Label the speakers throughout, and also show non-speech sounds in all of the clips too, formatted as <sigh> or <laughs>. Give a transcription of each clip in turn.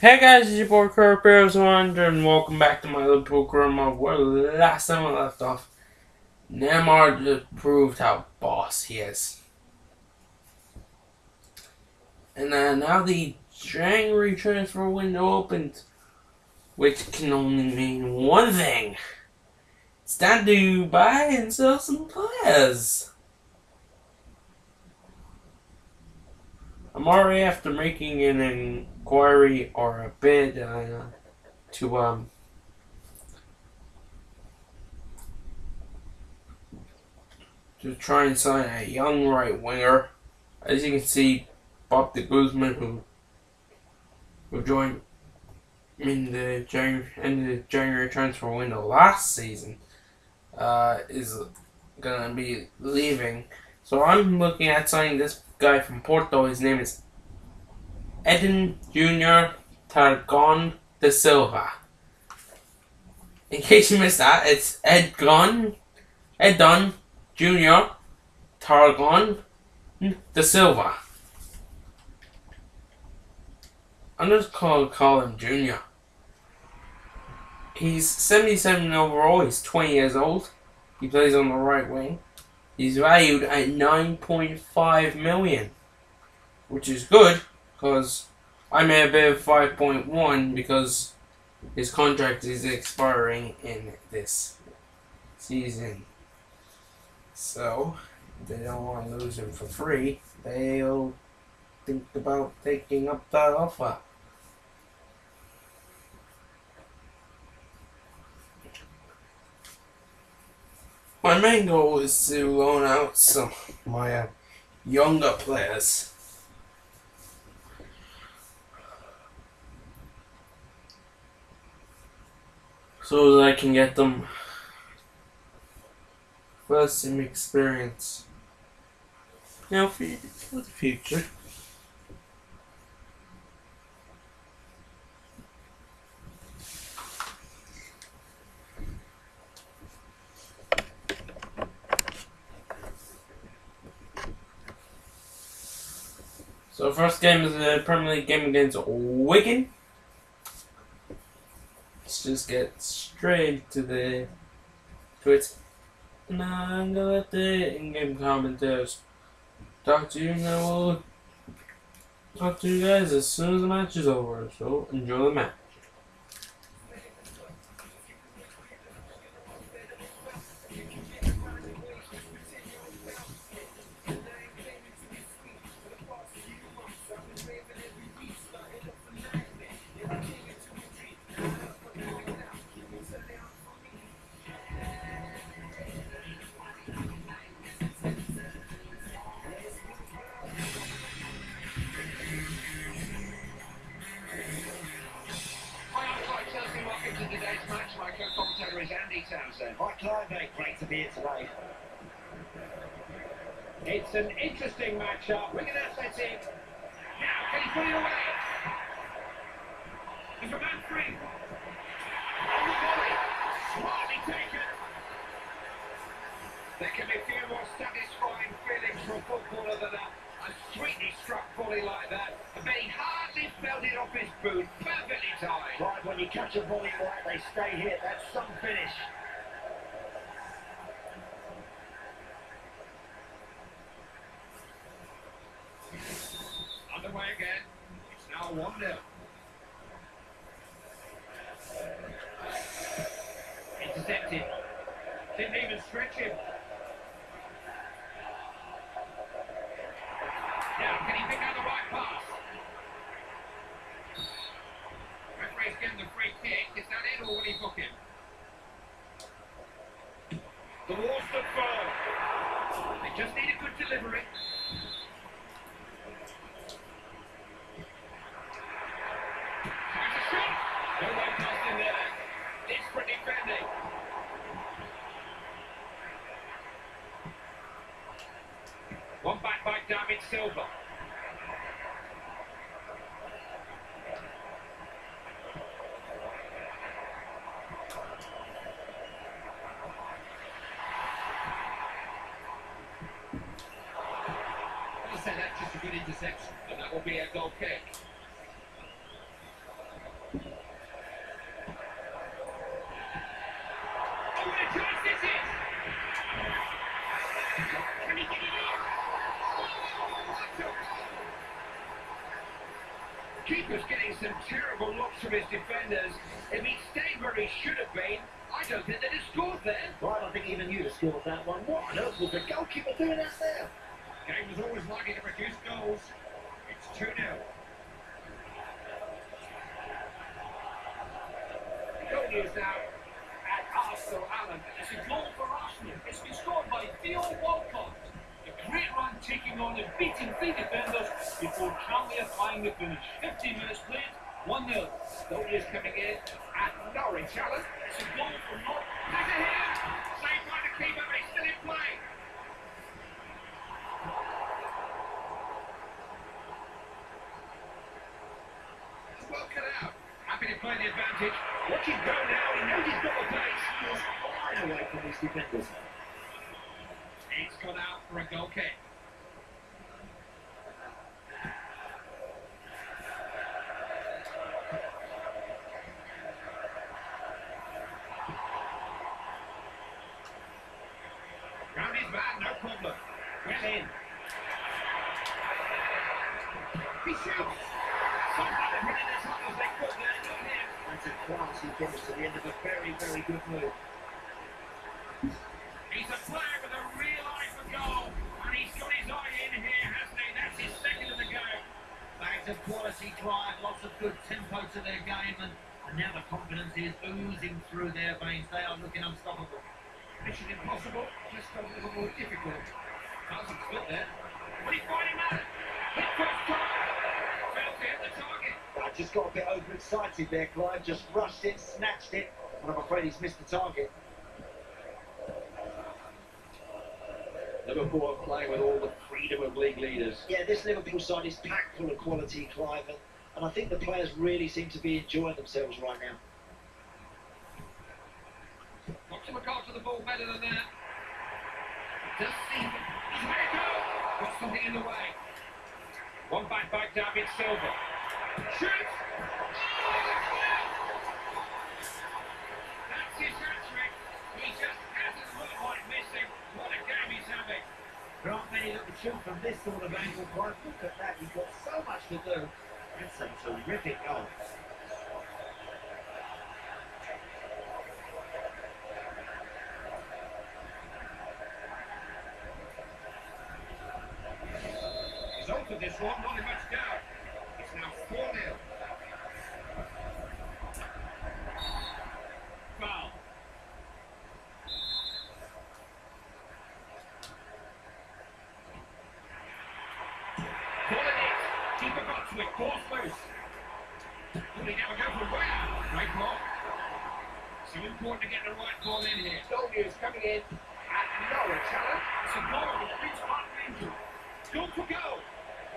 Speaker 1: Hey guys, it's your boy Bears Wonder, and welcome back to my Liverpool grandma. Where last time I left off, Neymar just proved how boss he is. And uh, now the January transfer window opens, which can only mean one thing. It's time to buy and sell some players. I'm already after making an inquiry or a bid uh, to um to try and sign a young right winger. As you can see, Bob de Guzman, who who joined in the January in the January transfer window last season, uh, is gonna be leaving. So I'm looking at signing this guy from Porto. His name is Eden Junior Targino de Silva. In case you missed that, it's Edgon Edon Junior Targino de Silva. I'm just gonna call him Junior. He's 77 overall, he's 20 years old. He plays on the right wing. He's valued at 9.5 million, which is good because I may have bid 5.1 because his contract is expiring in this season. So, they don't want to lose him for free. They'll think about taking up that offer. My main goal is to loan out some of my uh, younger players. So that I can get them first some experience. Now for, for the future. So first game is the Premier League game against Wigan. Just get straight to the to let the in-game commentators talk to you and I will talk to you guys as soon as the match is over. So enjoy the match.
Speaker 2: Desperate defending. One back by David Silva. That's just a good interception, and that will be a goal kick. Terrible looks from his defenders. If he stayed where he should have been, I don't think they'd have scored there.
Speaker 3: Right, I don't think even you'd have scored that one. What on earth was the goalkeeper doing out there?
Speaker 2: Game was always likely to produce goals. It's 2 0. Goal news now at Arsenal Allen.
Speaker 4: It's a goal for Arsenal. It's been scored by Theo Walcott. A great run taking on and beating three defenders before calmly applying the finish. 15 minutes played, 1 0.
Speaker 2: Goal news coming in at Norwich Allen.
Speaker 4: It's a goal for North.
Speaker 2: Has it here! Saved by the keeper, but he's still in play. Well cut out. Happy to play the advantage. Watch him go now. He knows he's got the pace.
Speaker 3: He was flying away from his defenders.
Speaker 2: It's gone out for a goal kick. Round his man, no problem. Well in. He shoots. Somebody running as hard as they could there. Not him.
Speaker 3: That's a classy finish to the end of a very, very good move.
Speaker 2: He's a player with a real eye for goal. And he's got his eye in here, hasn't he? That's his second of the game.
Speaker 3: That's a quality drive, lots of good tempo to their game, and, and now the confidence is oozing through their veins. They are looking unstoppable.
Speaker 2: Mission impossible, just a little more difficult. Doesn't fit there. Will he find him out? Hit first time.
Speaker 3: I just got a bit overexcited there, Clive. Just rushed it, snatched it, and I'm afraid he's missed the target.
Speaker 5: Liverpool are playing with all the freedom of league leaders.
Speaker 3: Yeah, this Liverpool side is packed full of quality, Clive, and, and I think the players really seem to be enjoying themselves right now.
Speaker 2: Not to look after the ball better than that. Does seem he's had it go. Got something in the way. One back by David Silva. Shoots. That's his hat trick. He just hasn't looked like missing. What a game he's having.
Speaker 3: There aren't many that would shoot from this sort of angle, Clive. Look at that. He's got so much to do. That's a terrific goal.
Speaker 2: Doubt. It's now 4 0. Foul. Never go for. So important to get the right ball in here at Norwich Allen.
Speaker 4: It's a goal. It's hot danger.
Speaker 2: Good for goal.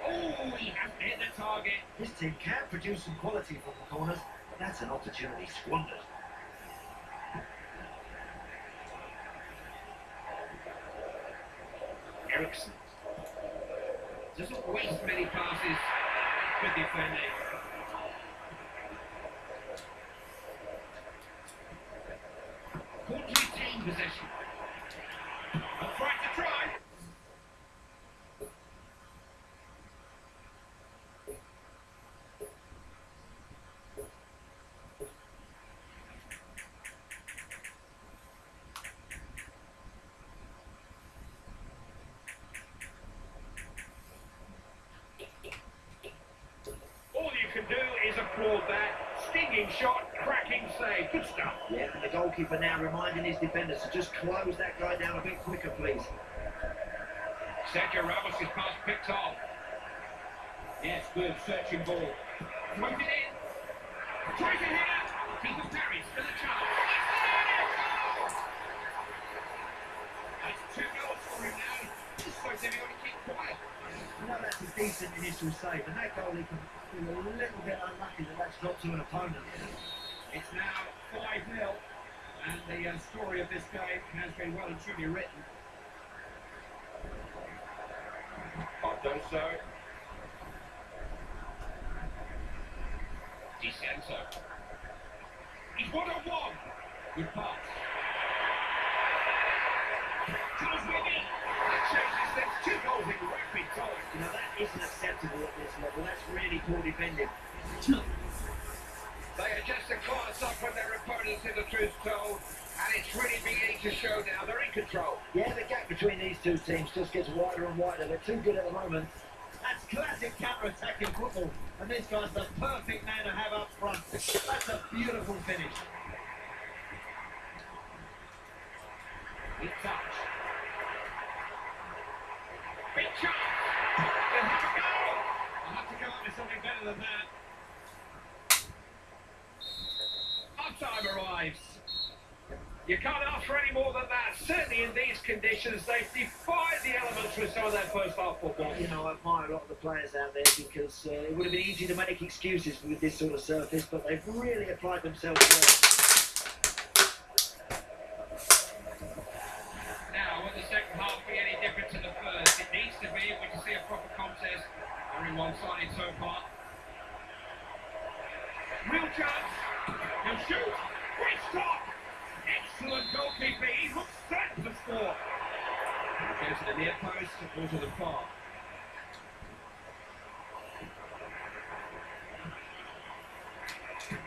Speaker 2: Oh, he hasn't hit the target.
Speaker 3: This team can produce some quality from the corners, but that's an opportunity squandered.
Speaker 2: Ericsson. Doesn't waste many passes. Good defending. Good to retain possession. Not right to try. All you can do that. Stinging shot, cracking save. Good stuff.
Speaker 3: Yeah, and the goalkeeper now reminding his defenders to just close that guy down a bit quicker, please.
Speaker 2: Sergio Ramos' pass picked off. Yes, good searching ball. Throws it in. Tries it here. Keeper parries. Still a chance. That's two goals for him now. Just so everyone to keep quiet.
Speaker 3: You know, that's a decent initial save, and that goalie can feel a little bit unlucky that that's dropped to an opponent.
Speaker 2: It's now 5 0. And the uh, story of this game has been well and truly written. I've done so. DiCenzo. He's one on one. Good pass. Charles Wiggins. That changes things. Two goals in record
Speaker 3: Truth be told, you know, that isn't at this level. That's really poor defending.
Speaker 2: They are just a class up from their opponents in the truth told, and it's really beginning to show now. They're in control.
Speaker 3: Yeah, the gap between these two teams just gets wider and wider. They're too good at the moment. That's classic counter-attacking football, and this guy's the perfect man to have up front. That's a beautiful finish. Touch.
Speaker 2: Big chance. Have
Speaker 4: to come up with something better than that.
Speaker 2: Arrives. You can't ask for any more than that. Certainly in these conditions, they've defied the elements with some of their first half football.
Speaker 3: You know, I admire a lot of the players out there because uh, it would have been easy to make excuses with this sort of surface, but they've really applied themselves well.
Speaker 2: Now, will the second half be any different to the first? It needs to be if we can see a proper contest. Very one-sided so far. Real chance. He'll shoot. Great stop. Excellent goalkeeping. He looks set to score. Goes to the near post or to the far.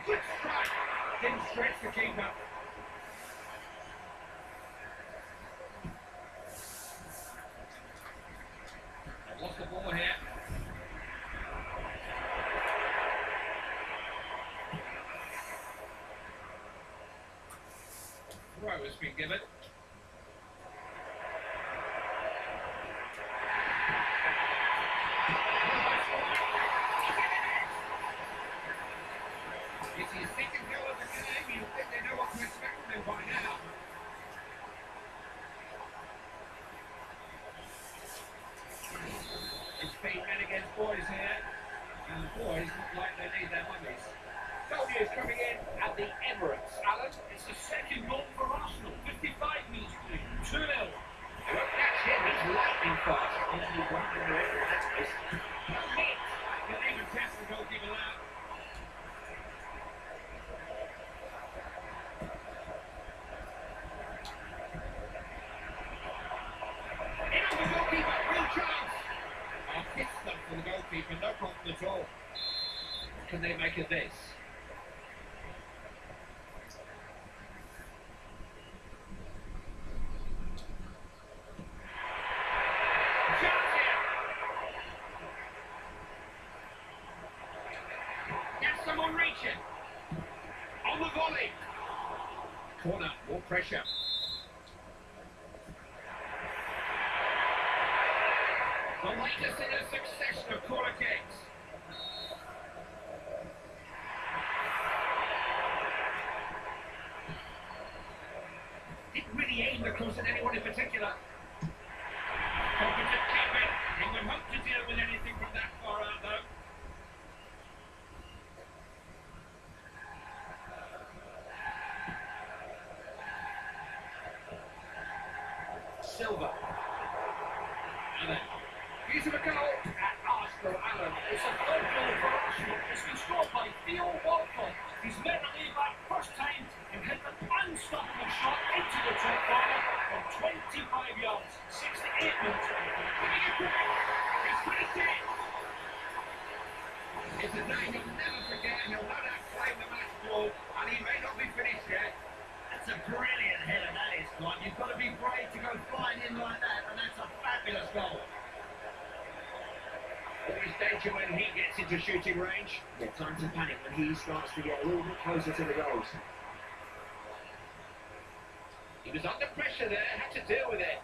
Speaker 2: Good strike. Didn't stretch the keeper. Lost the ball here. Throw has been given. It's his second goal of the game. You think they know what to expect from him by now. It's been men against boys here. And the boys look like they need their mummies. Soldiers coming in at the Emirates. Alan,
Speaker 4: It's the second goal for Arsenal. 55 minutes played. 2 0.
Speaker 2: look, that's him. He's lightning fast.
Speaker 3: Easily one in the red, that's nice.
Speaker 2: Hit.
Speaker 4: Can even test the goalkeeper out.
Speaker 2: In on the goalkeeper. Real chance. A hit stuff for the goalkeeper. No problem at all. What can they make of this? Chance here. Get someone reaching. On the volley. Corner. More pressure. The latest in a succession of corner kicks. Didn't really aim the cross at anyone in particular. Competent keeping. He would hope to deal with anything from that far out, though. Silva. Allen. Here's a goal at Arsenal. Allen.
Speaker 4: It's a third goal for Arsenal. It's been scored by Theo Walcott. He's made the lead back first time and hit an unstoppable shot into the top corner from 25 yards. 68 minutes.
Speaker 2: He's finished it. It's a day he'll never forget. He'll no doubt claim the match ball, and he may not be finished yet.
Speaker 3: That's a brilliant header, that is, Clive. You've got to be brave to go flying in like that, and that's a fabulous goal.
Speaker 2: Always danger when he gets into shooting range.
Speaker 3: Yeah, time to panic when he starts to get a little bit closer to the goals.
Speaker 2: He was under pressure there, had to deal with it.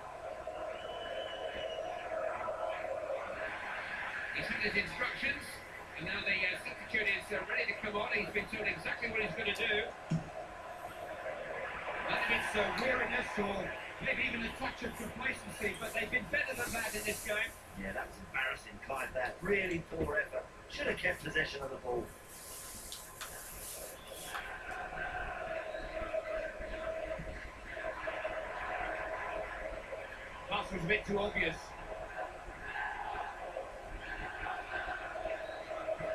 Speaker 2: He's had his instructions, and now the uh, substitute is uh, ready to come on. He's been told exactly what he's going to do.
Speaker 4: Whether it's uh, weariness or maybe even a touch of complacency, but they've been better than that in this game.
Speaker 3: Yeah, that was embarrassing, Clive, that. Really poor effort. Should have kept possession of the ball.
Speaker 2: Pass was a bit too obvious.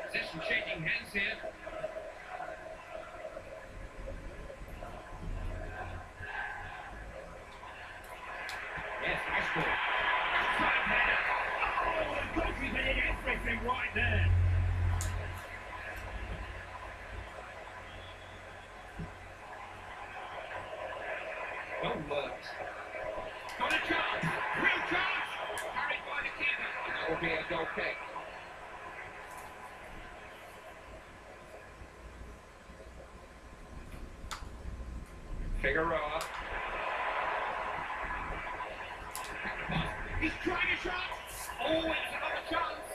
Speaker 2: Possession changing hands here. Yes, nice ball. Try and header. Oh, right there. Well worked. Got a chance. Real chance. Carried by the keeper. And that will be a goal kick. Figueroa. He's trying a shot. Oh, it's another chance.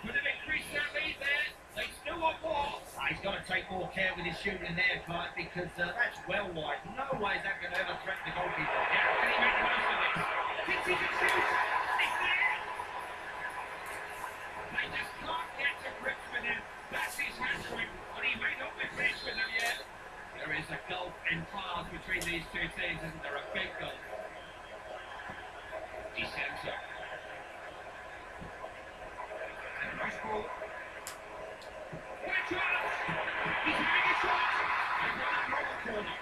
Speaker 2: Could have increased their lead there. They still want more.
Speaker 3: Ah, he's got to take more care with his shooting there, Clive, because uh, that's well wide. No way is that going to ever threaten the goalkeeper.
Speaker 2: Yeah, can he make the most of this? Thinks he can shoot. It's there. They just can't get to grips with him. That's his hat trick, but he may not be finished with him yet. There is a gulf in class between these two teams, isn't there? A big gulf. DeSanto. And nice ball. What a! He's having a shot! And right from the corner.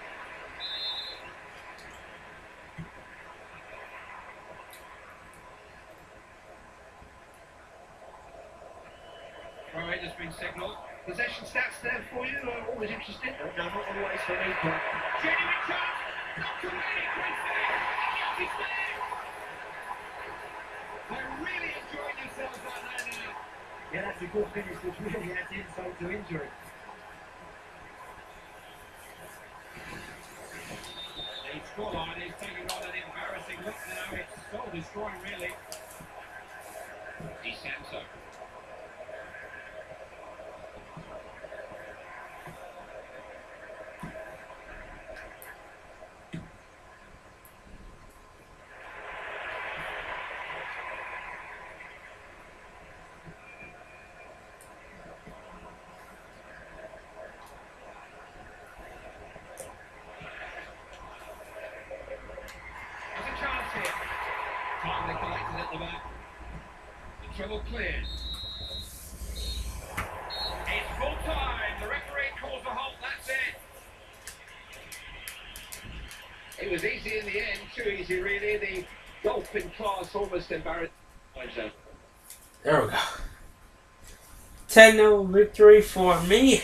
Speaker 2: In has been signalled.
Speaker 5: Possession stats there for you. Always interesting.
Speaker 3: No, not always for me, Clive.
Speaker 2: Genuine chance! Not too many, great finish! Yes, he's there! They're really enjoying themselves out there now.
Speaker 3: Yeah, that's a good finish, which really adds insult to injury.
Speaker 2: The scoreline is taking on an embarrassing look now. It's soul destroying, really. DeSanto. There's a chance here. Finally collected at the back. The cleared. It's full time. The referee calls a halt. That's it.
Speaker 5: It was easy in the end. Too easy, really. The golf in class almost embarrassing.
Speaker 1: There we go. 10 0 victory for me.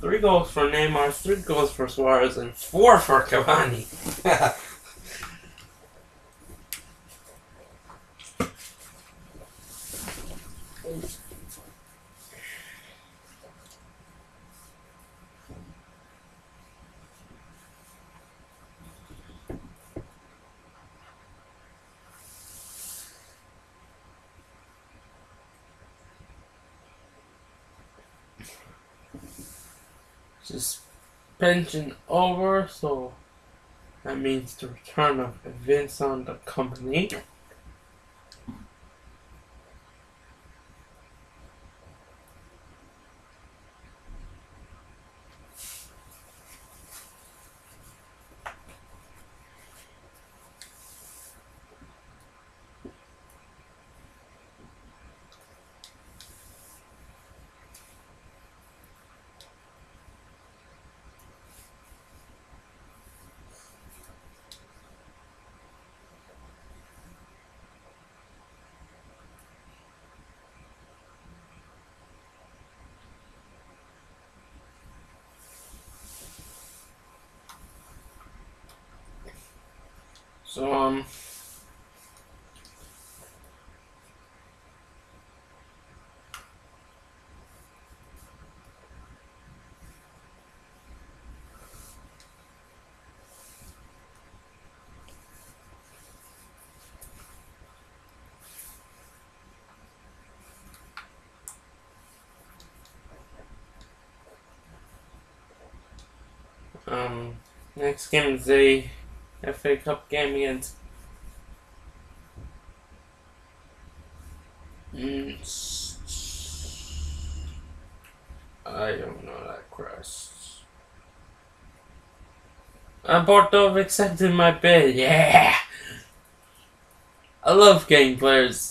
Speaker 1: Three goals for Neymar, three goals for Suarez, and four for Cavani. <laughs> Suspension over, so that means the return of events on the company. So um um next game is a FA Cup game against Mm, s- I don't know that crest. I'm part of accepting my bid. Yeah. I love getting players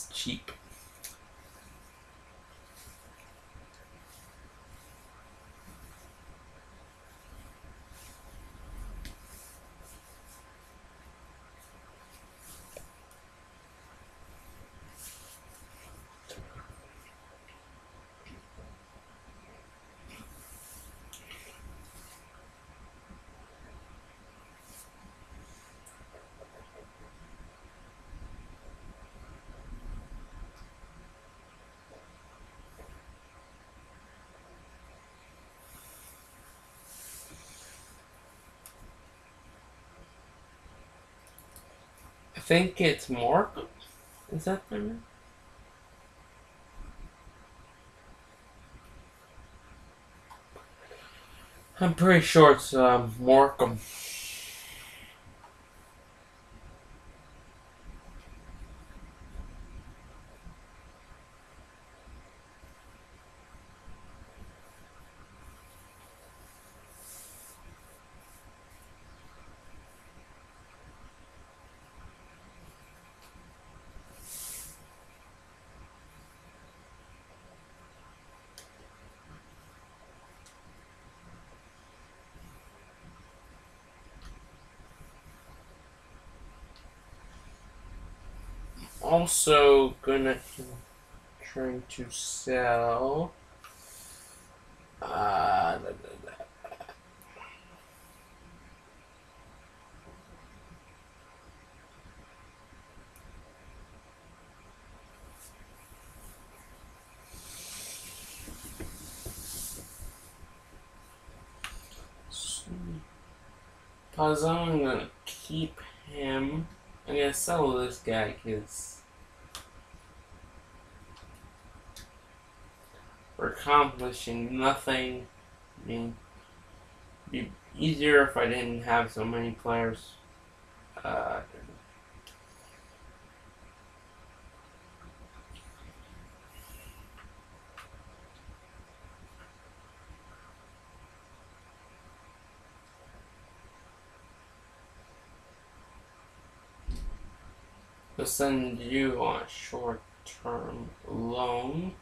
Speaker 1: think it's Mark. Is that the name? I'm pretty sure it's um, Markham. Also gonna trying to sell. Uh, da, da, da. Cause I'm gonna keep him. I'm gonna sell this guy because we're accomplishing nothing. I mean, it'd be easier if I didn't have so many players. Uh, to send you on a short term loan.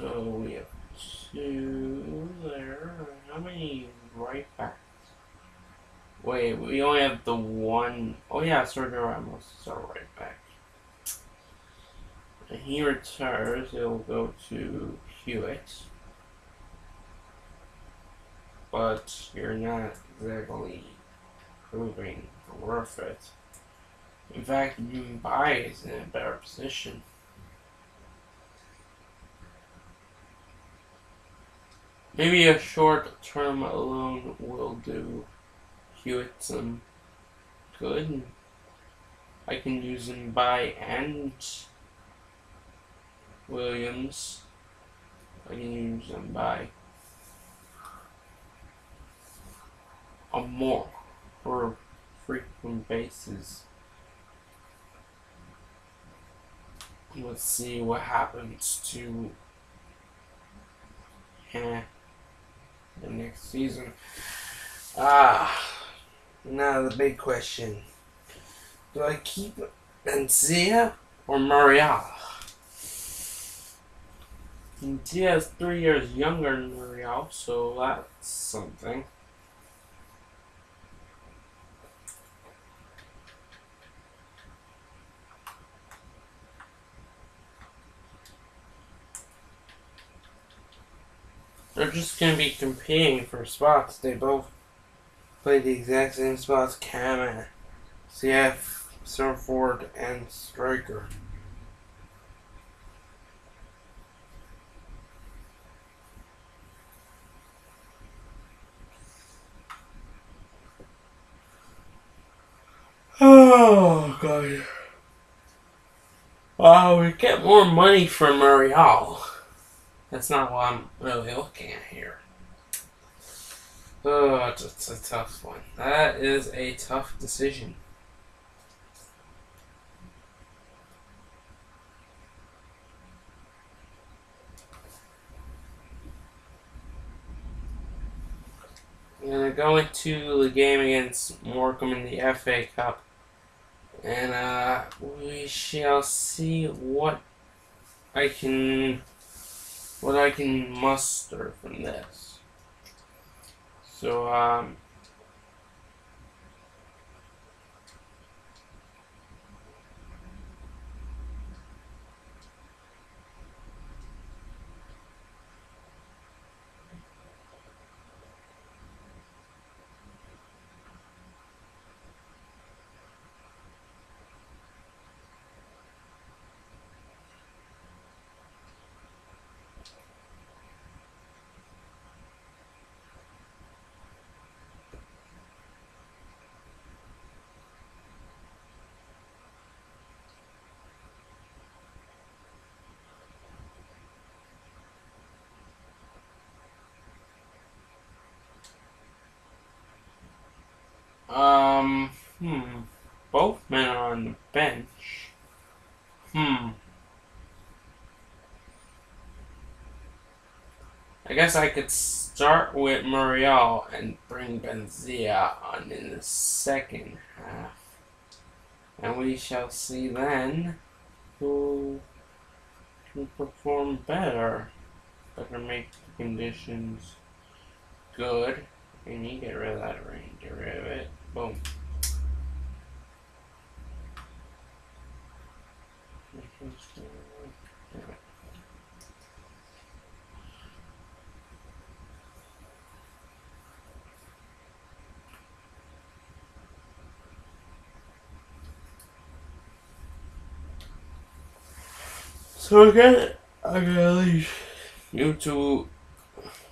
Speaker 1: So we have two there. How many right backs? Wait, we only have the one oh yeah, Sergio Ramos is our right back. And he retires, it'll go to Hewitt. But you're not exactly proving worth it. In fact, Mumbai is in a better position. Maybe a short term loan will do Hewitt some good. I can use him by and Williams. I can use them by a more for frequent basis. Let's see what happens to eh, the next season. Ah, now the big question: Do I keep Benzia or Muriel? Benzia is three years younger than Muriel, so that's something. They're just gonna be competing for spots. They both play the exact same spots. Cam, CF, Surford, and Striker. <sighs> Oh god. Wow, we get more money from Muriel. That's not what I'm really looking at here. Oh, it's, a tough one. That is a tough decision. Gonna go into the game against Morecambe in the FA Cup, and uh, we shall see what I can what I can muster from this. So, um, guess I could start with Muriel and bring Benzia on in the second half. And we shall see then who can perform better. Better make the conditions good. And you get rid of that rain. Get rid of it. Boom. So again, I gotta leave you to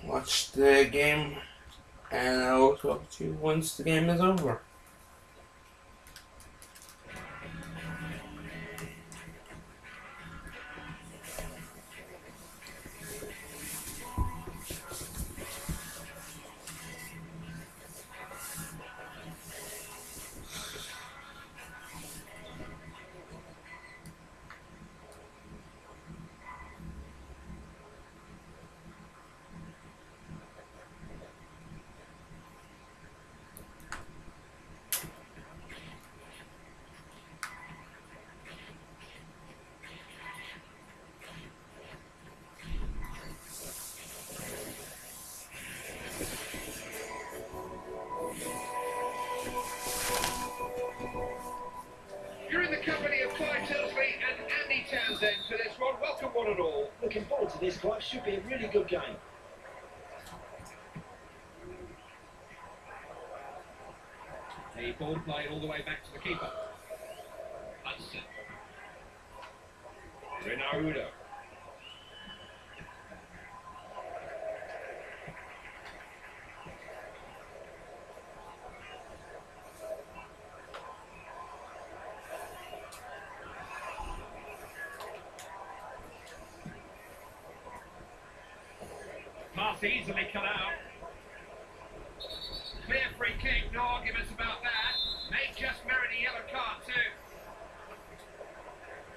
Speaker 1: watch the game, and I will talk to you once the game is over.
Speaker 3: Should be a really good game.
Speaker 6: The ball played all the way back to the keeper. Hudson. Ronaldo. Pass easily cut out.
Speaker 2: Clear free kick, no arguments about that. May just merit a yellow card too.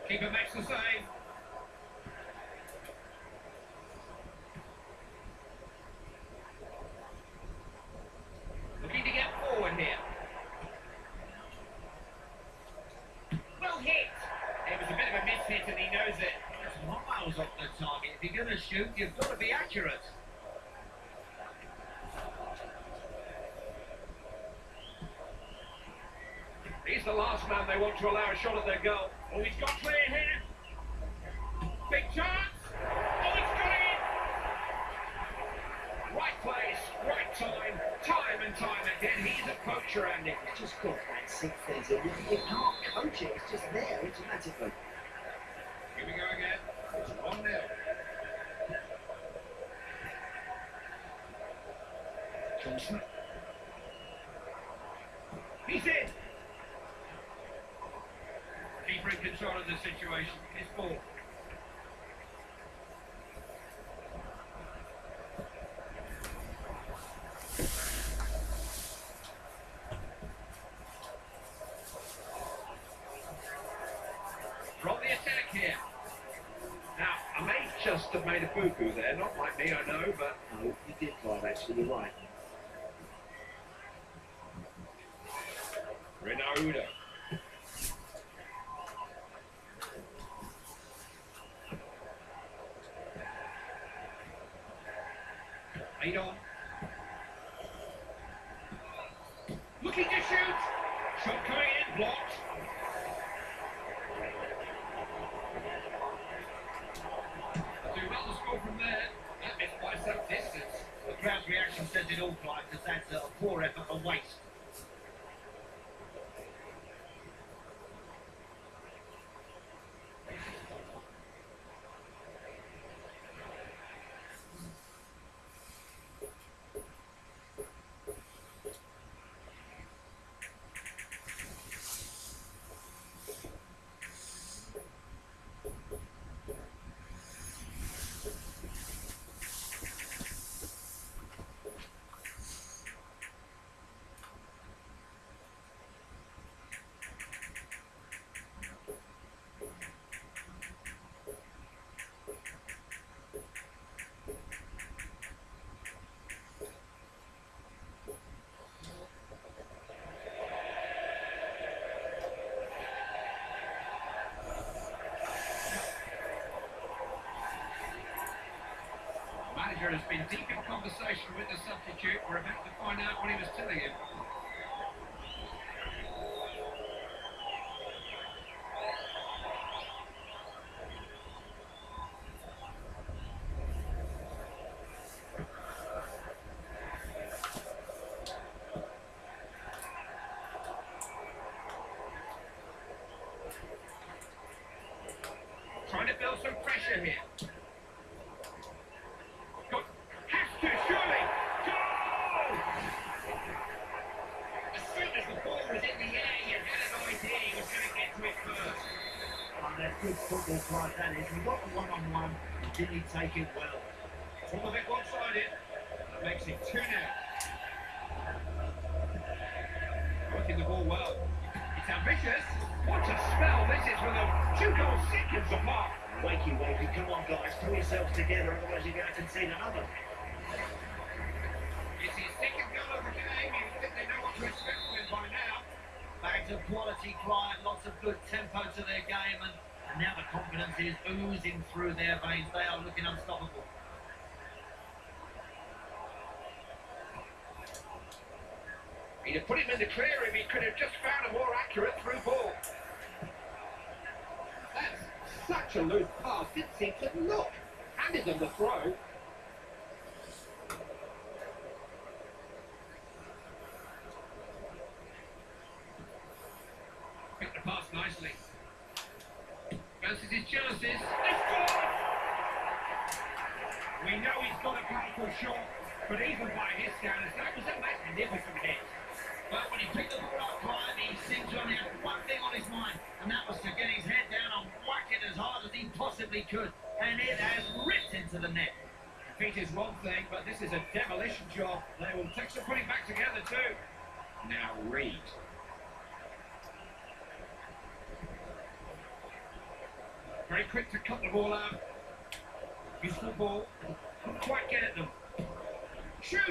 Speaker 2: Keeper makes the save. Looking to get forward here. Well hit. It was a bit of a miss hit and he knows it.
Speaker 3: That's miles off the target. If you're going to shoot, you've got to be accurate.
Speaker 2: He's the last man they want to allow a shot at their goal.
Speaker 6: Oh, he's got clear here. Big chance. Oh, it's got in.
Speaker 2: Right place, right time, time and time again. He's a poacher, Andy.
Speaker 3: It's just got that six things. You you can't coach it. It's just there automatically.
Speaker 6: Here we go again. It's 1 0.
Speaker 3: Johnson.
Speaker 2: He's in. Keeper in control of the situation. It's ball. From the attack here. Now, I may just have made a boo-boo there. Not like me, I know, but
Speaker 3: No, you did, Clive, actually. You're right.
Speaker 6: Ronaldo.
Speaker 2: Lead on. Looking to shoot. Shot coming in, blocked. Do well to score from there. That some distance.
Speaker 3: The crowd's reaction says it all, Clive, because that's a poor effort and waste.
Speaker 2: Manager has been deep in conversation with the substitute. We're about to find out what he was telling him. Trying to build some pressure here. Got, has to, surely. Goal! As soon as the ball was in the air, you had an idea he was going to get to it first.
Speaker 3: Oh, that's good football, Clive, that is. We got the one-on-one, and didn't he take it well?
Speaker 2: It's all a bit one-sided. That makes it 2 now. Working the ball well. It's ambitious. What a spell this is with them two goals seconds apart.
Speaker 3: Wakey, wakey, come on, guys, pull yourselves together, otherwise you're going to concede another.
Speaker 2: It's his second goal of the game. You think they know what to expect from him by now.
Speaker 3: Bags of quality, Clive, lots of good tempo to their game, and, and now the confidence is oozing through their veins. They are looking unstoppable.
Speaker 2: He'd have put him in the clear if he could have just found a more accurate through ball. That's such a loose pass. Didn't seem to look. Handed them the throw. This is a demolition job. They will take some putting back together too. Now Reed. Very quick to cut the ball out. Useful ball. Couldn't quite get at them. Shoots!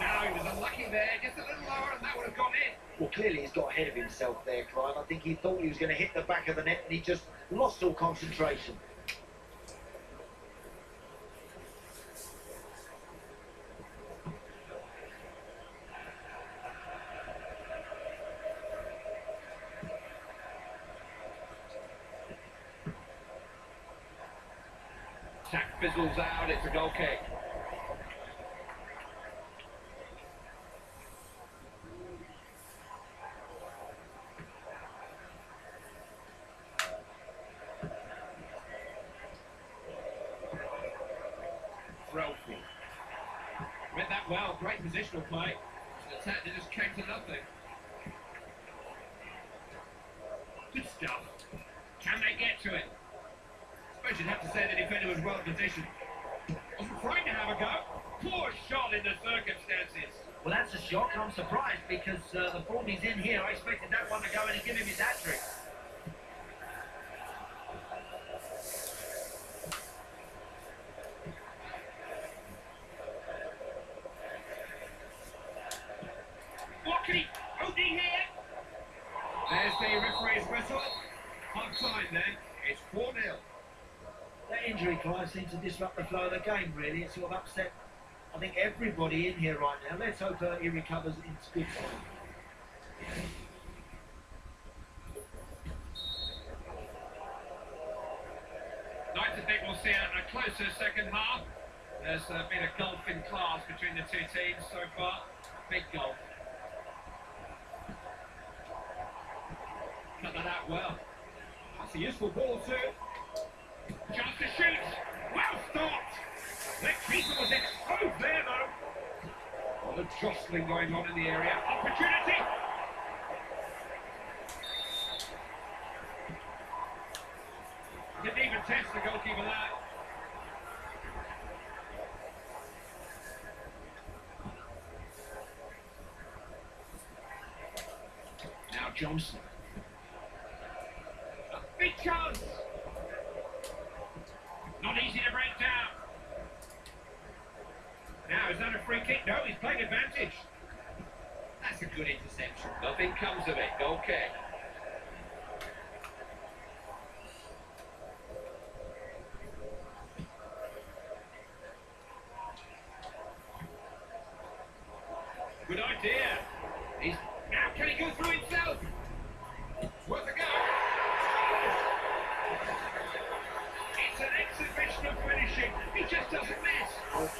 Speaker 2: Now he was unlucky there. Just a little lower and that would have gone in.
Speaker 3: Well, clearly he's got ahead of himself there, Clive. I think he thought he was going to hit the back of the net, and he just lost all concentration.
Speaker 2: Tack fizzles out. It's a goal kick. Trophy. Read that well. Great positional play. An attack Good stuff. Can they get to it? I suppose you'd have to say the defender was well positioned. Wasn't frightened to have a go. Poor shot in the circumstances.
Speaker 3: Well, that's a shock. I'm surprised because uh, the form he's in here, I expected that one to go in and give him his hat trick.
Speaker 2: What can he? Opening here. There's the referee's whistle. Half time then. It's 4 0.
Speaker 3: That injury, Clive, seems to disrupt the flow of the game, really. It sort of upset, I think, everybody in here right now. Let's hope uh, he recovers in good time.
Speaker 2: Like to think we'll see a, a closer second half. There's uh, been a gulf in class between the two teams so far. Big gulf. Cut that out well. That's a useful ball too. Chance to shoot. Stopped. The keeper was exposed there though. Well, the jostling going on in the area. Opportunity. Didn't even test the goalkeeper that. Now Johnson. A big chance. Not easy to break down. Now, is that a free kick? No, he's playing advantage. That's a good interception. Nothing comes of it. Okay. Good idea.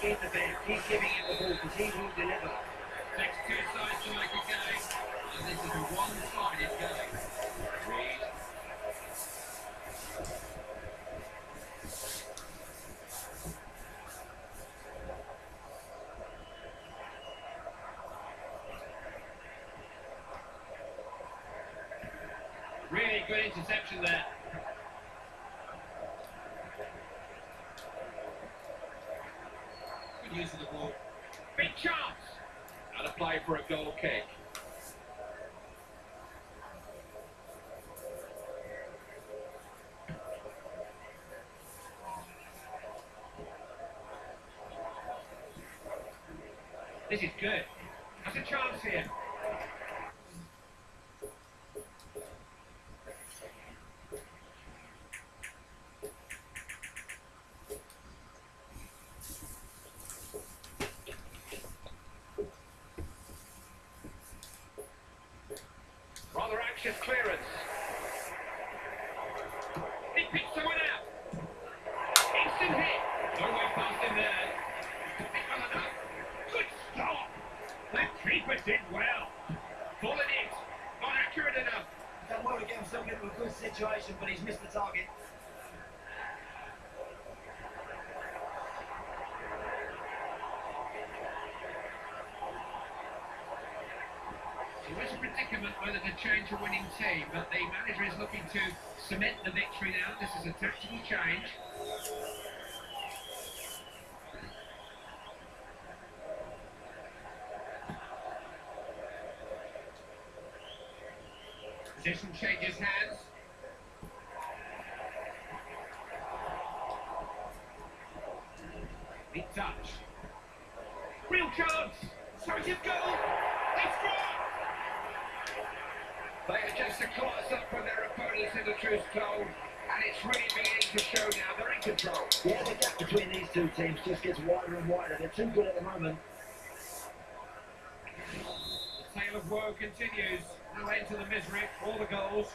Speaker 3: Well, the bed, keep giving him the ball because he will deliver.
Speaker 2: Next two sides to make a game, and this is a one-sided game. Really good interception there. Good use of the ball. Big chance. And a play for a goal kick. This is good. Has a chance here. Rather anxious clearance. He picks someone out. Instant hit. No way past him there. Good stop. The keeper did well. Falling it. Not accurate enough.
Speaker 3: Done well to get himself into a good situation, but he's missed the target.
Speaker 2: He was a predicament whether to change a winning team, but the manager is looking to cement the victory now. This is a tactical change. Possession changes hands. Big touch. Real chance. Surrogate goal. They score. They are just a class up from their opponents in the truth told, and it's really beginning to show now. They're in control.
Speaker 3: Yeah, the gap between these two teams just gets wider and wider. They're too good at the moment.
Speaker 2: The tale of woe continues. No end to the misery. All the goals.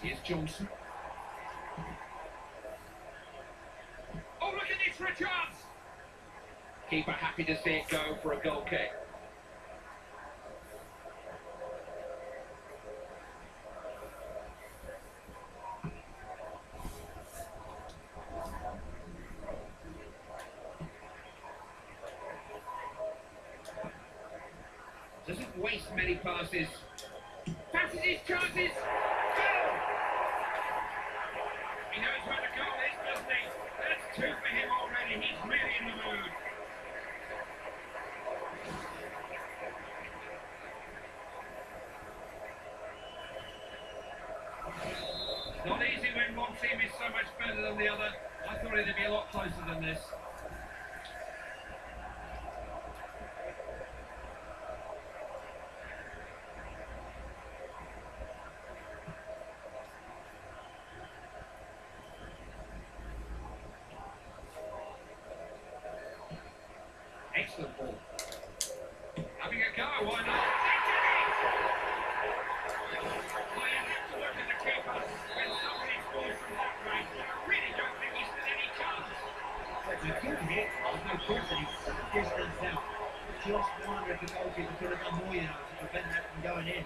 Speaker 2: Here's Johnson. Oh, look at this for a chance! Keeper happy to see it go for a goal kick. Doesn't waste many passes. Fancies his chances. Goal! He knows where the goal is, doesn't he? That's two for him already. He's really in the mood. Not easy when one team is so much better than the other. I thought it'd be a lot closer than this. Excellent ball. Having a go, why not? Well, you have to look at the keeper when somebody scores from that range. I really don't think he's had any chance.
Speaker 3: He could hit. There's no question. He's such a distance out. Just wonder if the goalkeeper could have done more, you know, to prevent that from going in.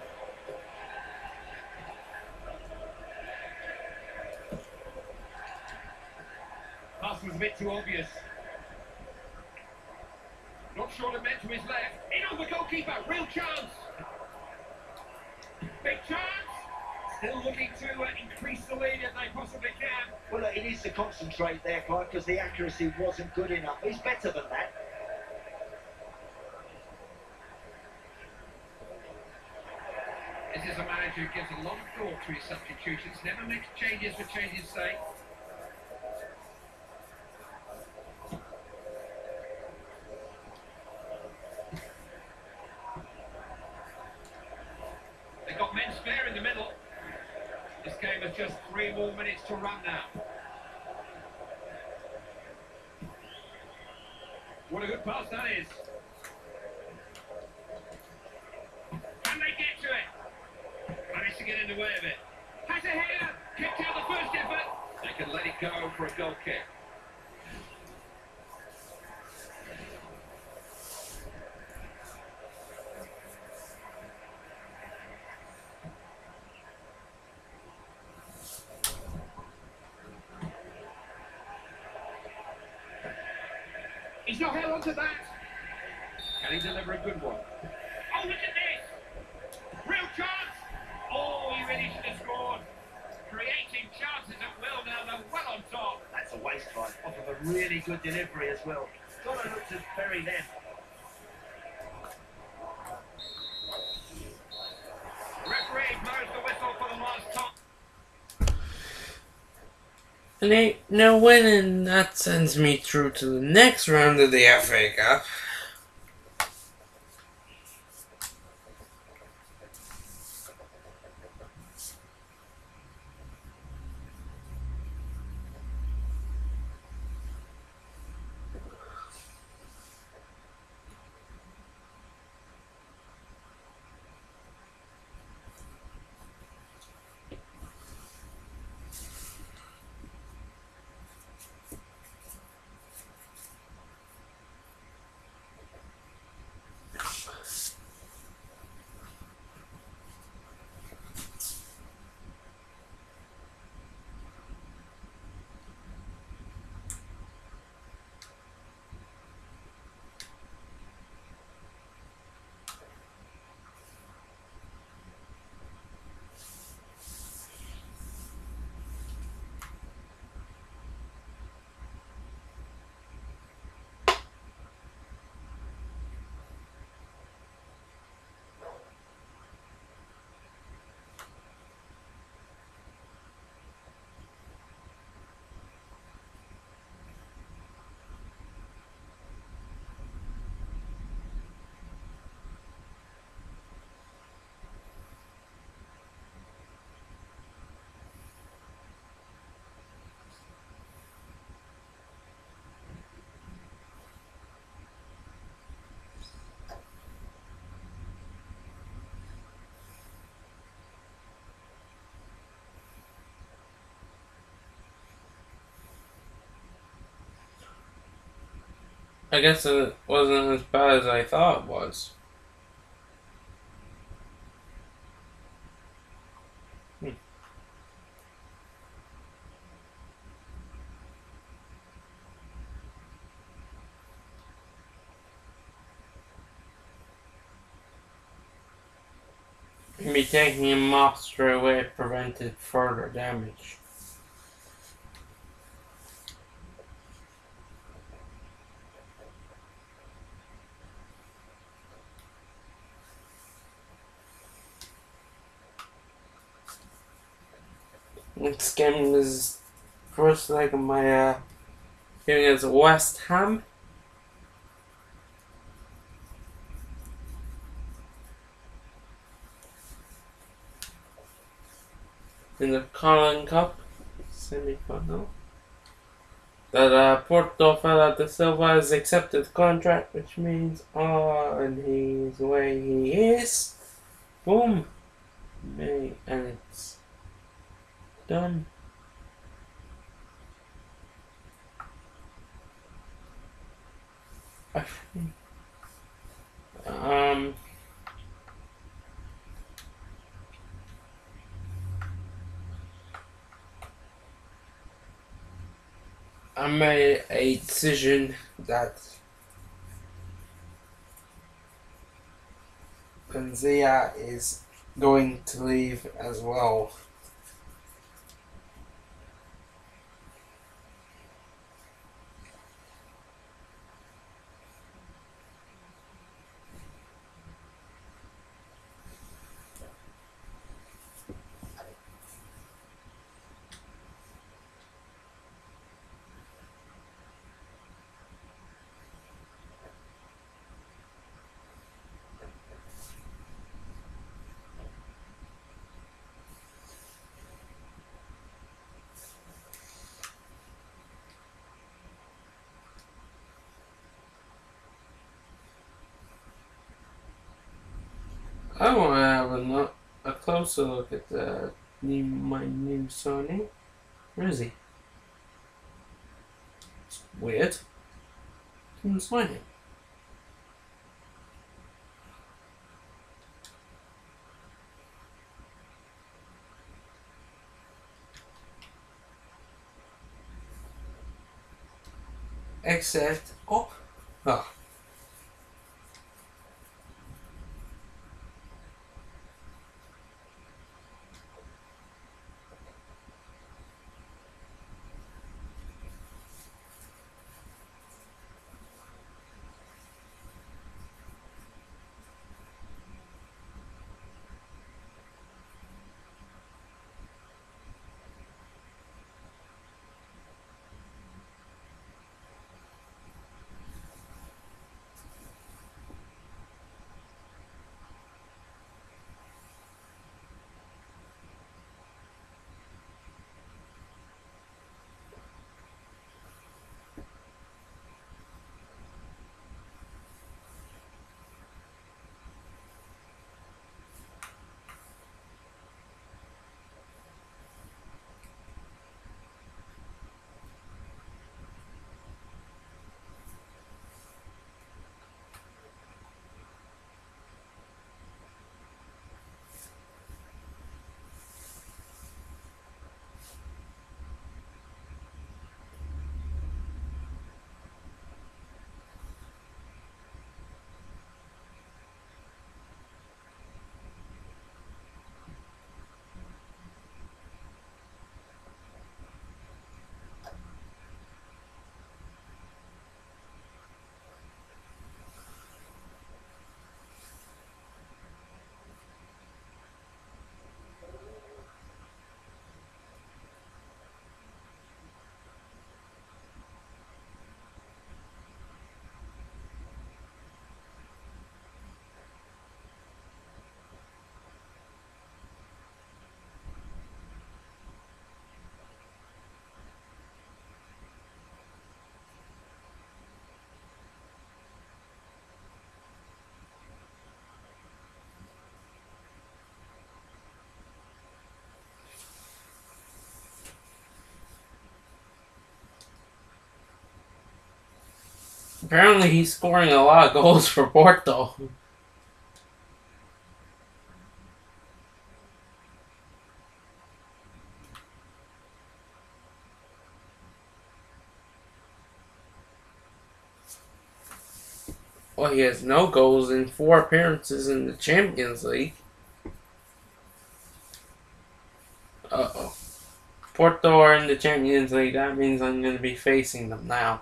Speaker 2: Pass was a bit too obvious. Not sure the meant to his left. In on the goalkeeper. Real chance. Big chance. Still looking to uh, increase the lead if they possibly can.
Speaker 3: Well, look, he needs to concentrate there, Clive, because the accuracy wasn't good enough. He's better than that.
Speaker 2: This is a manager who gives a lot of thought to his substitutions, never makes changes for change's sake. They got just three more minutes to run now. What a good pass that is. Can they get to it? Managed to get in the way of it. Has a header. Kicked out the first effort. They can let it go for a goal kick. He's not held on to that. Can he deliver a good one? Oh, look at this! Real chance! Oh, he really should have scored. Creating chances at will now, they're well on top.
Speaker 3: That's a waste line. Off of a really good delivery as well. Got to look to bury them.
Speaker 1: And ain't no winning. That sends me through to the next round of the FA Cup. I guess it wasn't as bad as I thought it was. Hmm. Maybe taking off straight away prevented further damage. Next game is first leg of my uh, game against West Ham. In the Carling Cup semi-final. That uh, Porto Fela de Silva has accepted contract, which means on his way he is. Boom! May and it's done. I Um. I made a decision that Benzia is going to leave as well. A closer look at the new, my new Sony. Where is he? It's weird. Couldn't find him. Except, oh, oh. Apparently, he's scoring a lot of goals for Porto. Well, he has no goals in four appearances in the Champions League. Uh oh. Porto are in the Champions League. That means I'm going to be facing them now.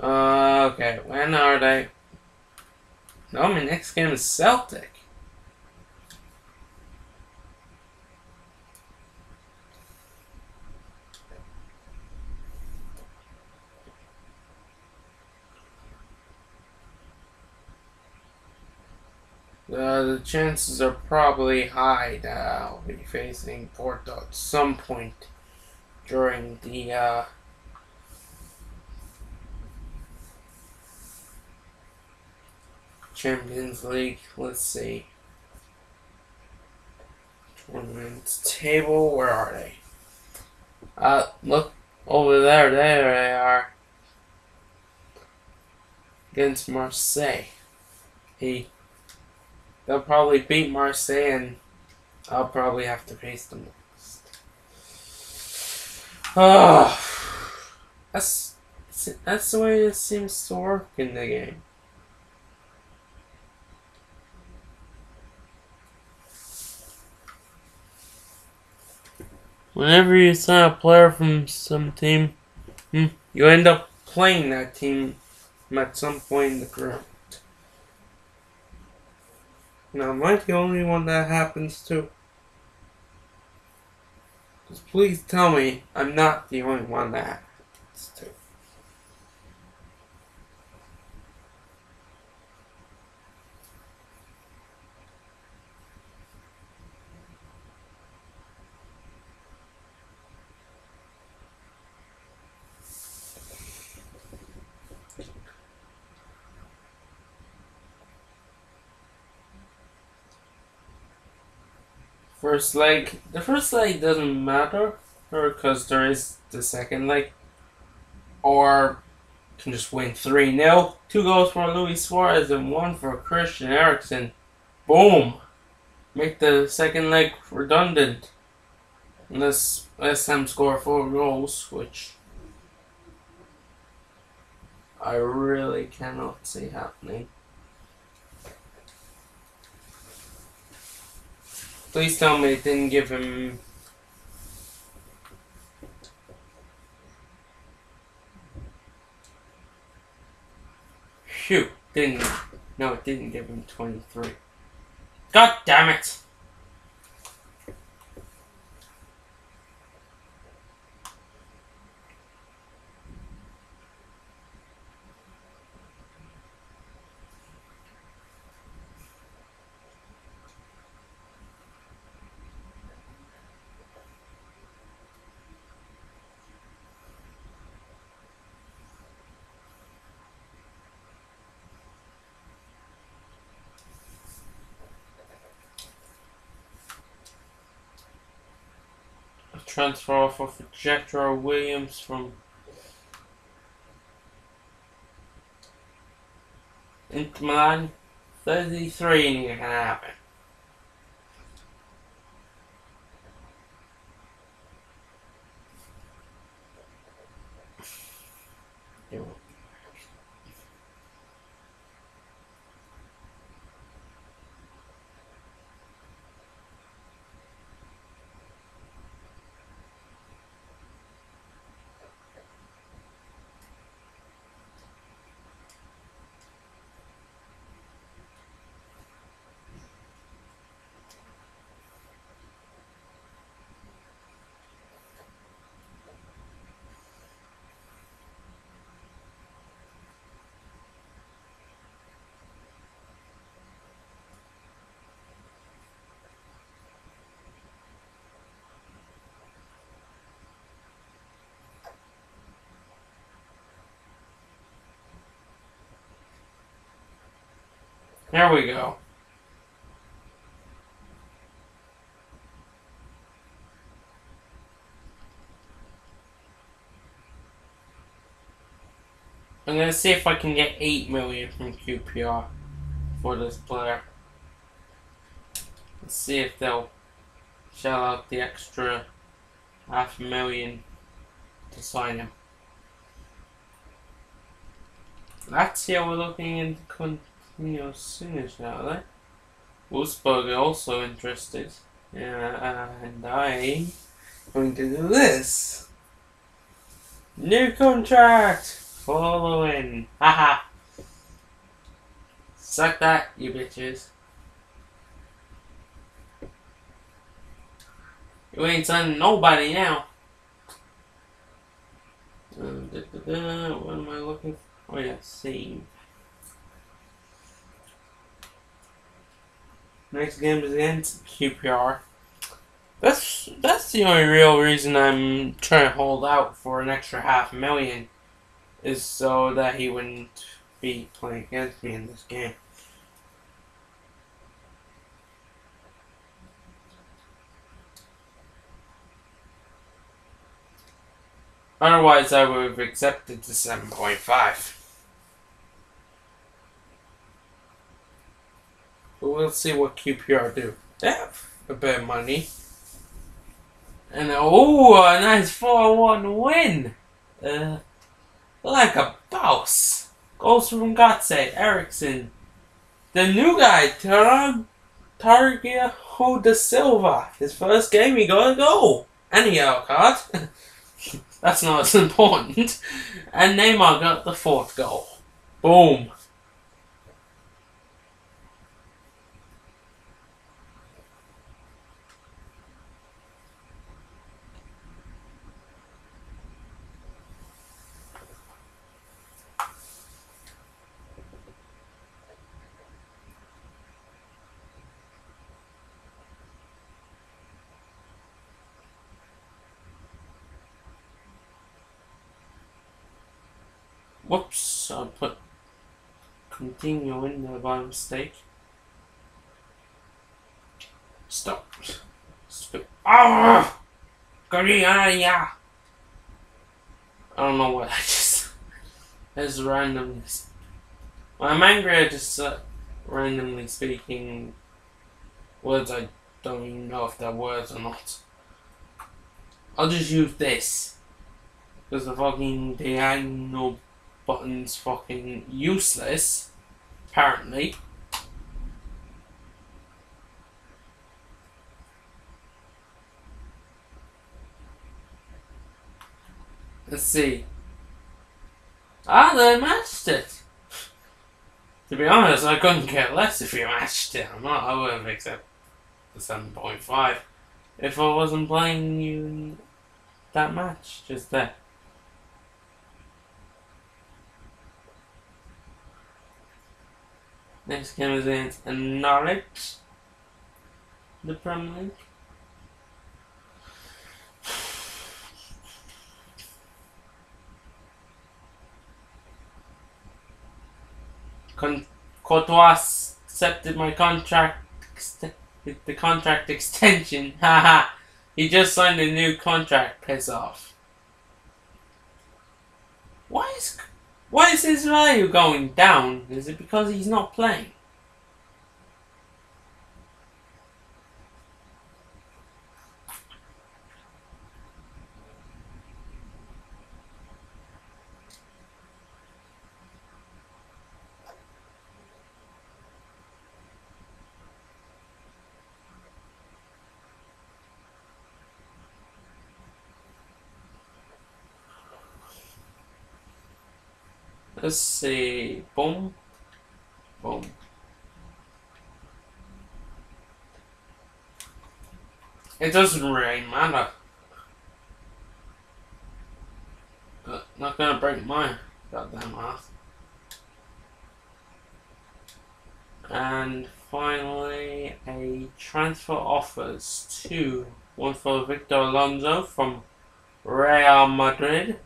Speaker 1: Uh, okay, when are they? No, my next game is Celtic. Uh, the chances are probably high that I'll be facing Porto at some point during the uh, Champions League. Let's see. Tournament table. Where are they? Uh, look over there. There they are. Against Marseille. He. They'll probably beat Marseille, and I'll probably have to face them next. Oh, <sighs> that's that's the way it seems to work in the game. Whenever you sign a player from some team, hmm, you end up playing that team at some point in the career. Now, am I the only one that happens to? Please tell me I'm not the only one that happens to. First leg. The first leg doesn't matter because there is the second leg. Or can just win 3 0. Two goals for Luis Suarez and one for Christian Eriksen. Boom! Make the second leg redundant. Unless West Ham score four goals, which I really cannot see happening. Please tell me it didn't give him Shoot, didn't no it didn't give him twenty three. God damn it! Transfer offer for Jetro Willems from Inter Milan. 33 ain't gonna happen. There we go. I'm gonna see if I can get 8 million from QPR for this player. Let's see if they'll shell out the extra half a million to sign him. Lazio we're looking into Neo soonish now, then. Wolfsburg are also interested. Yeah, and I going to do this. New contract following. Haha. Suck that, you bitches. You ain't signing nobody now. Uh, da, da, da, what am I looking for? Oh yeah, save. Next game is against QPR. That's that's the only real reason I'm trying to hold out for an extra half million, is so that he wouldn't be playing against me in this game. Otherwise, I would have accepted the 7.5. But we'll see what QPR do. They have a bit of money. And oh, a nice 4-1 win. Uh, like a boss. Goals from Gotze, Eriksen. The new guy, Tar Targino de Silva. His first game, he got a goal. And he card. <laughs> That's not as <laughs> important. And Neymar got the fourth goal. Boom. Whoops, I put continue in there by mistake. Stop. Sp- Ah! Korea! I don't know what I just. It's randomly. When I'm angry, I just uh, randomly speaking words I don't even know if they're words or not. I'll just use this. Because the fucking diagonal button's fucking useless. Apparently. Let's see. Ah, they matched it. To be honest, I couldn't care less if you matched it or not. I would have accepted the 7.5 if I wasn't playing you that match just there. Next game is against Norwich, the Premier League. Con- Courtois accepted my contract, the contract extension. <laughs> Haha. he just signed a new contract. Piss off. Why is why is his value going down? Is it because he's not playing? Let's see. Boom. Boom. It doesn't really matter. But not gonna break my goddamn ass. And finally, a transfer offers two. One for Victor Alonso from Real Madrid.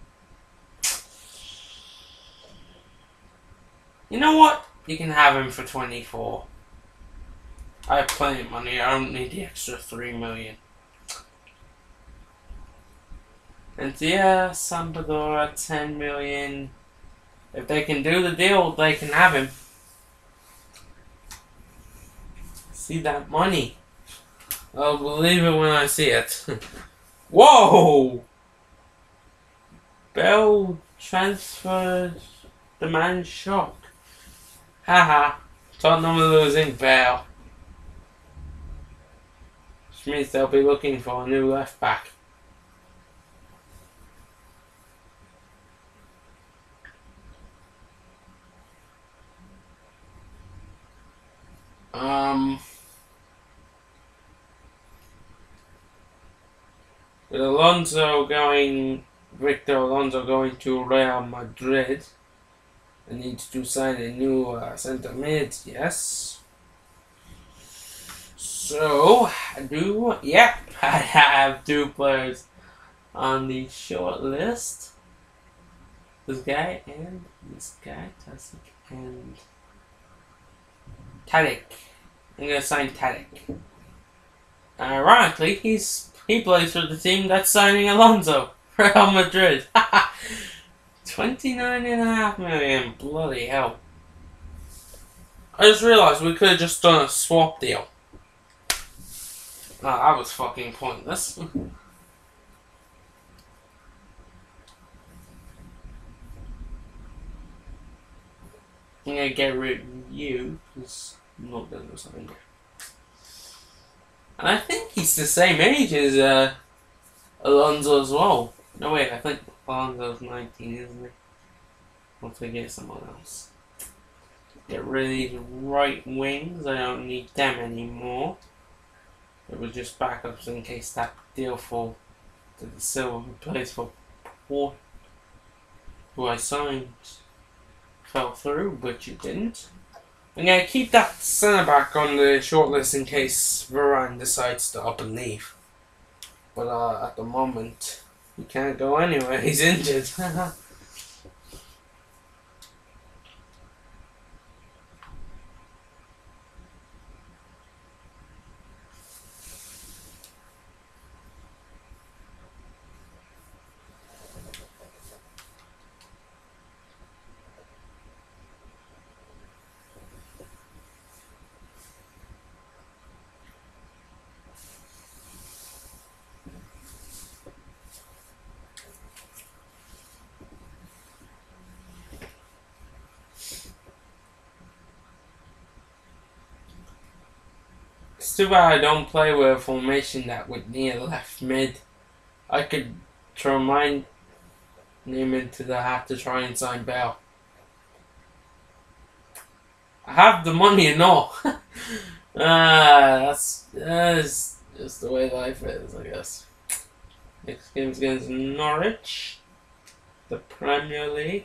Speaker 1: You know what? You can have him for 24. I have plenty of money. I don't need the extra 3 million. And yeah, Sampdoria 10 million. If they can do the deal, they can have him. See that money. I'll believe it when I see it. <laughs> Whoa! Bale transfers demand shock. Haha. Tottenham are losing Bale. Which means they'll be looking for a new left back. Um, with Alonso going, Victor Alonso going to Real Madrid. I need to sign a new uh, center mid, yes. So, I do, yep, <laughs> I have two players on the short list. This guy and this guy, Tasic and Tadic. I'm gonna sign Tadic. Ironically, he's he plays for the team that's signing Alonso, <laughs> Real Madrid. <laughs> Twenty-nine and a half million, bloody hell. I just realised we could have just done a swap deal. Oh, that was fucking pointless. <laughs> I'm gonna get rid of you, because I'm not gonna do something. And I think he's the same age as uh, Alonso as well. No wait, I think Alonso's 19, isn't he? Once we get someone else. Get rid of these right wings, I don't need them anymore. It was just backups in case that deal for de Silva plays for Port, who I signed, fell through, but you didn't. I'm gonna keep that centre back on the shortlist in case Varane decides to up and leave. But uh, at the moment, he can't go anywhere. <laughs> He's injured. <laughs> It's too bad I don't play with a formation that would need left mid. I could throw my name into the hat to try and sign Bale. I have the money and all. <laughs> Ah, that's, that's just the way life is, I guess. Next game's against Norwich, the Premier League.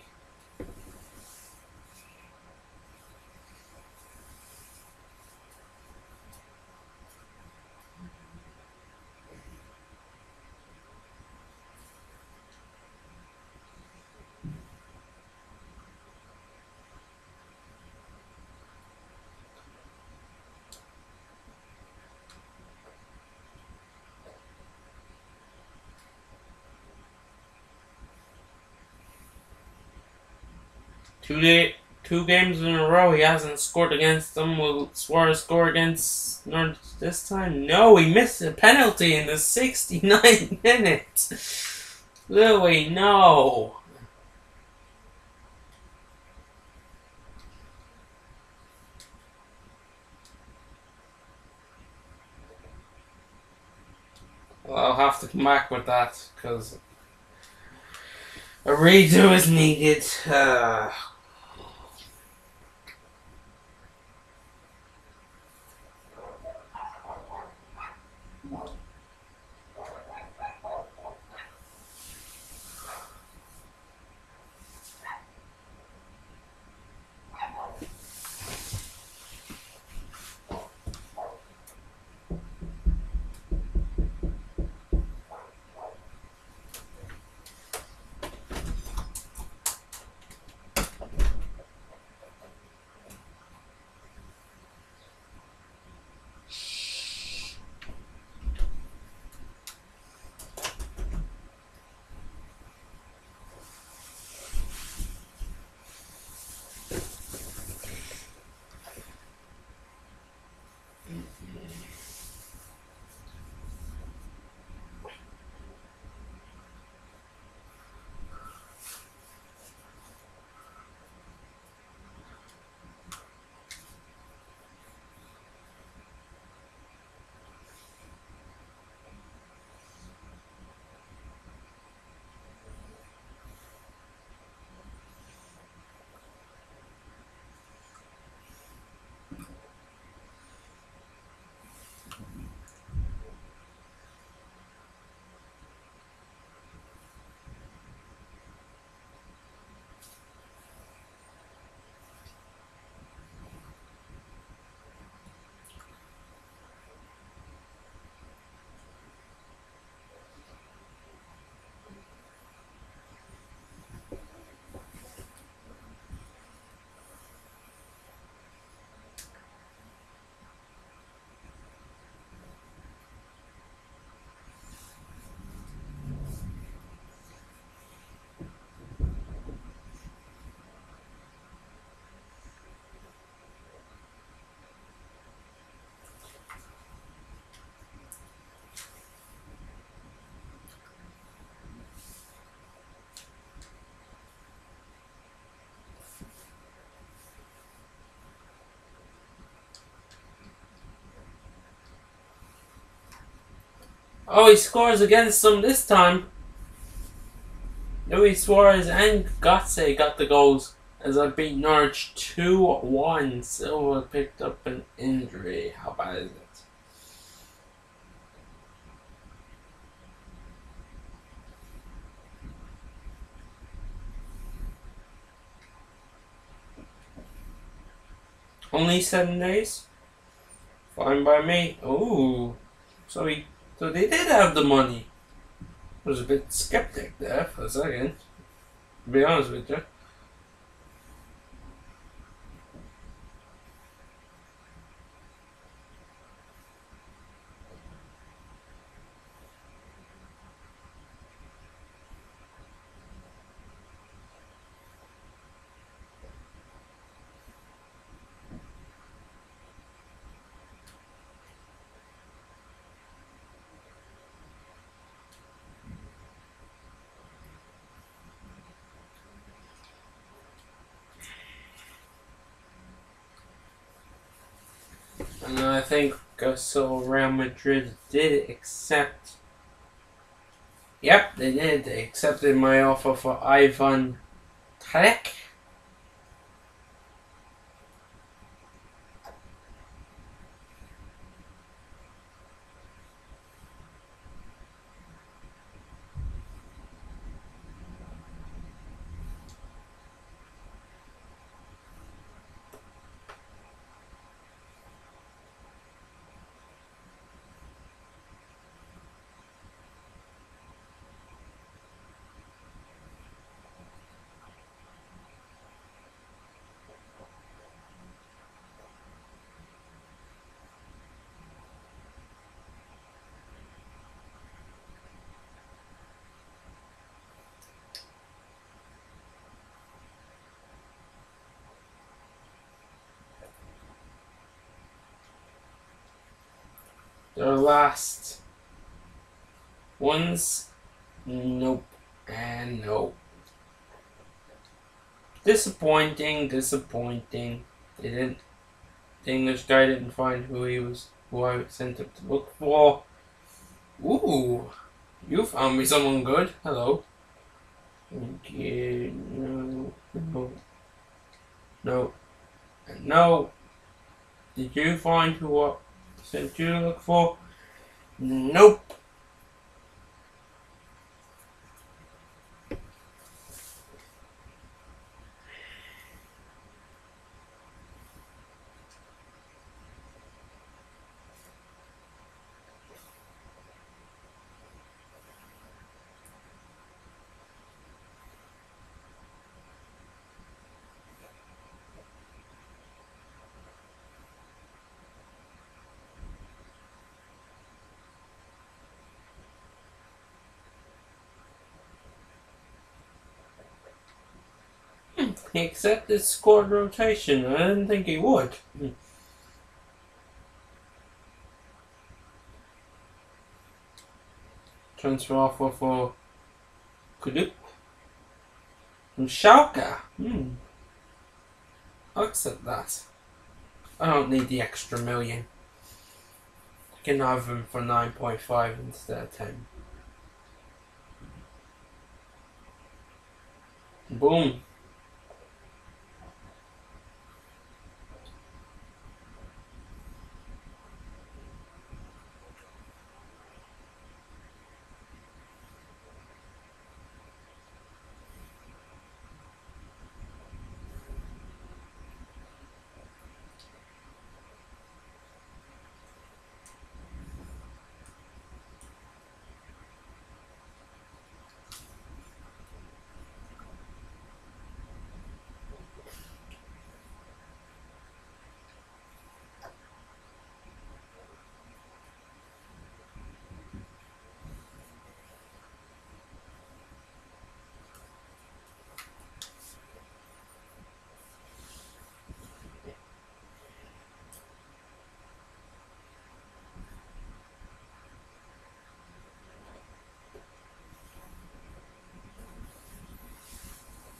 Speaker 1: Two day, two games in a row he hasn't scored against them. Will Suarez score against Norwich this time? No, he missed a penalty in the 69th <laughs> minute. Louis, no. Well, I'll have to come back with that because a redo is needed. Uh, Oh, he scores against them this time. Luis Suarez and Götze got the goals as I beat Norwich 2-1. Silva picked up an injury. How bad is it? Only seven days? Fine by me. Ooh. So he so they did have the money. I was a bit skeptic there for a second. To be honest with you. And I think so Real Madrid did accept. Yep, they did. They accepted my offer for Ivan Tarek. The last ones, nope, and nope. Disappointing, disappointing. They didn't. The English guy didn't find who he was, who I sent him to look for. Ooh, you found me someone good. Hello. You. No, no, no, no. Did you find who Sent you look for? Nope. He accepted squad rotation. I didn't think he would. Transfer offer for Kuduk from Schalke. Hmm. I'll accept that. I don't need the extra million. I can have him for 9.5 instead of 10. Boom.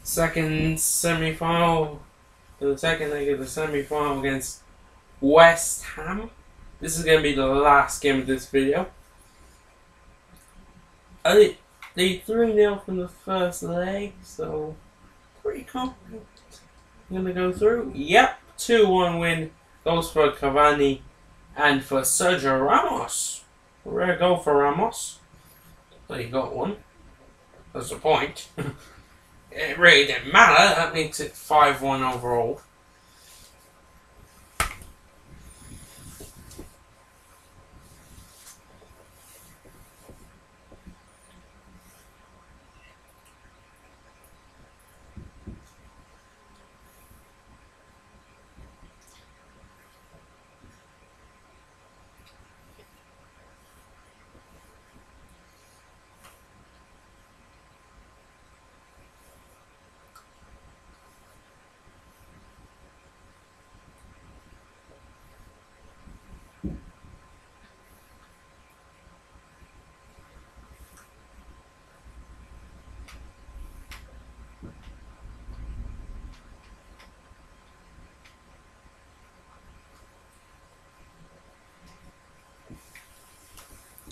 Speaker 1: Second semi-final, the second leg of the semi-final against West Ham. This is going to be the last game of this video. I they 3 0 from the first leg, so pretty confident. Going to go through. Yep, 2 1 win goes for Cavani and for Sergio Ramos. Rare goal for Ramos. So he got one. That's the point. <laughs> it really didn't matter. That makes it 5 1 overall.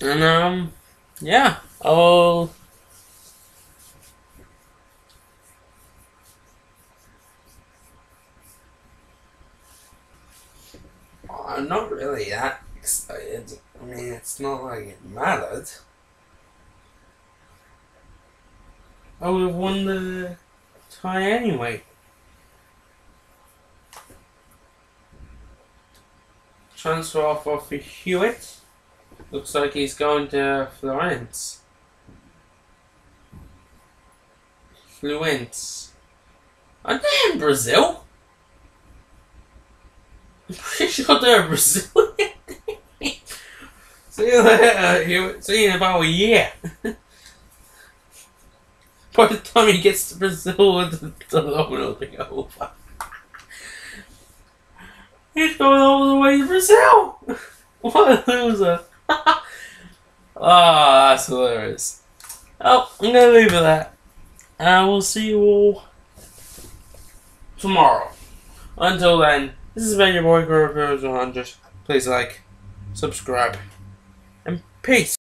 Speaker 1: And um, yeah, I'll. I'm not really that excited. I mean, it's not like it mattered. I would have won the tie anyway. Transfer offer for Hewitt. Looks like he's going to Florence. Fluence. Are they in Brazil? I'm pretty sure they're Brazilian. <laughs> See uh, you later, See you in about a year. <laughs> By the time he gets to Brazil, <laughs> the loan will be over. He's going all the way to Brazil! What a loser! <laughs> Ah, that's hilarious. Oh, I'm gonna leave it at that. And I will see you all tomorrow. Until then, this has been your boy Guru 100. Please like, subscribe, and peace.